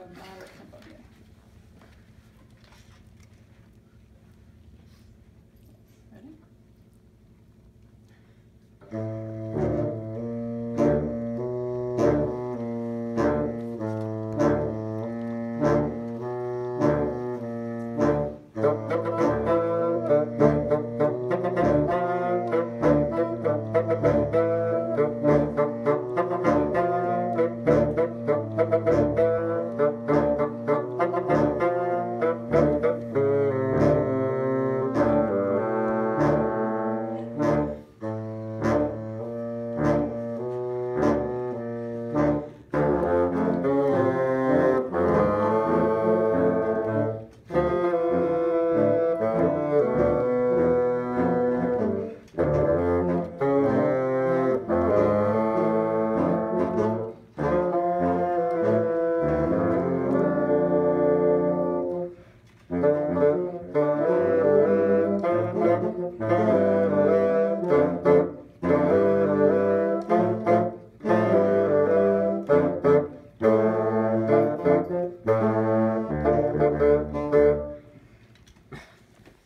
a moderate component. Thank you.